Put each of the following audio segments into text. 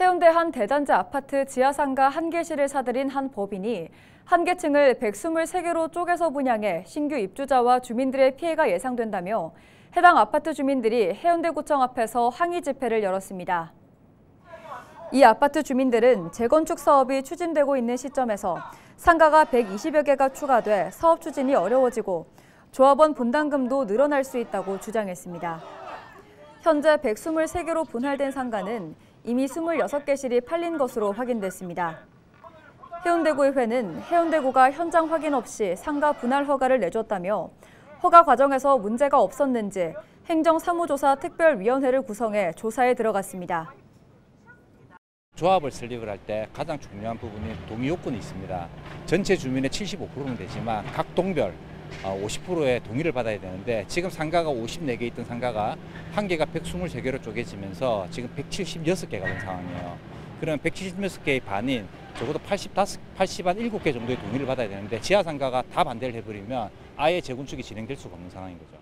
해운대 한 대단지 아파트 지하상가 한 개실을 사들인 한 법인이 한 개층을 123개로 쪼개서 분양해 신규 입주자와 주민들의 피해가 예상된다며 해당 아파트 주민들이 해운대구청 앞에서 항의 집회를 열었습니다. 이 아파트 주민들은 재건축 사업이 추진되고 있는 시점에서 상가가 120여 개가 추가돼 사업 추진이 어려워지고 조합원 분담금도 늘어날 수 있다고 주장했습니다. 현재 123개로 분할된 상가는 이미 26개실이 팔린 것으로 확인됐습니다. 해운대구의회는 해운대구가 현장 확인 없이 상가 분할 허가를 내줬다며 허가 과정에서 문제가 없었는지 행정사무조사 특별위원회를 구성해 조사에 들어갔습니다. 조합을 설립을 할 때 가장 중요한 부분이 동의 요건이 있습니다. 전체 주민의 75%는 되지만 각 동별 50%의 동의를 받아야 되는데 지금 상가가 54개 있던 상가가 한 개가 123개로 쪼개지면서 지금 176개가 된 상황이에요. 그러면 176개의 반인 적어도 85, 80한 7개 정도의 동의를 받아야 되는데 지하 상가가 다 반대를 해버리면 아예 재건축이 진행될 수가 없는 상황인 거죠.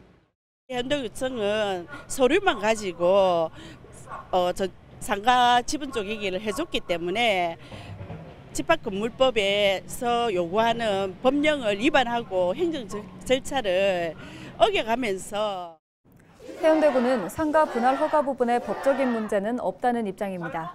현대구청은 서류만 가지고 어, 저 상가 지분 쪼개기를 해줬기 때문에 집합건물법에서 요구하는 법령을 위반하고 행정 절차를 어겨가면서 해운대구는 상가 분할 허가 부분에 법적인 문제는 없다는 입장입니다.